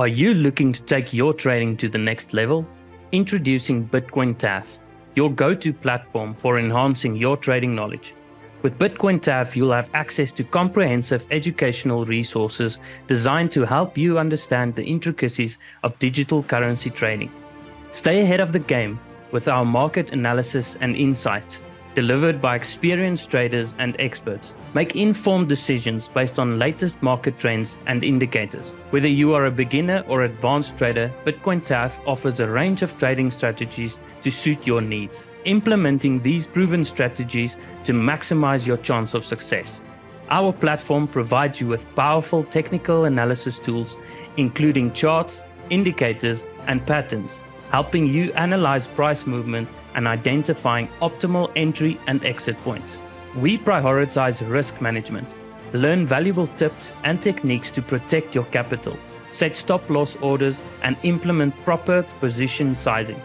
Are you looking to take your trading to the next level? Introducing Bitcoin TAF, your go to platform for enhancing your trading knowledge. With Bitcoin TAF, you'll have access to comprehensive educational resources designed to help you understand the intricacies of digital currency trading. Stay ahead of the game with our market analysis and insights delivered by experienced traders and experts. Make informed decisions based on latest market trends and indicators. Whether you are a beginner or advanced trader, Bitcoin TAF offers a range of trading strategies to suit your needs. Implementing these proven strategies to maximize your chance of success. Our platform provides you with powerful technical analysis tools, including charts, indicators, and patterns, helping you analyze price movement and identifying optimal entry and exit points. We prioritize risk management, learn valuable tips and techniques to protect your capital, set stop loss orders, and implement proper position sizing.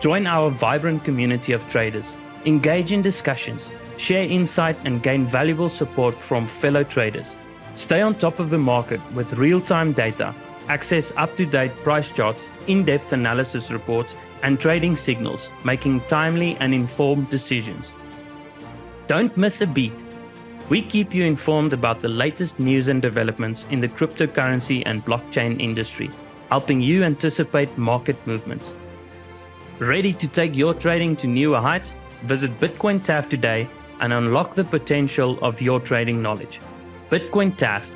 Join our vibrant community of traders, engage in discussions, share insight, and gain valuable support from fellow traders. Stay on top of the market with real time data, access up to date price charts, in depth analysis reports, and trading signals, making timely and informed decisions. Don't miss a beat. We keep you informed about the latest news and developments in the cryptocurrency and blockchain industry, helping you anticipate market movements. Ready to take your trading to newer heights? Visit Bitcoin TAF today and unlock the potential of your trading knowledge. Bitcoin TAF,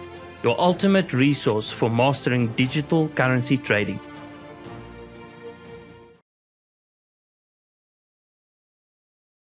your ultimate resource for mastering digital currency trading.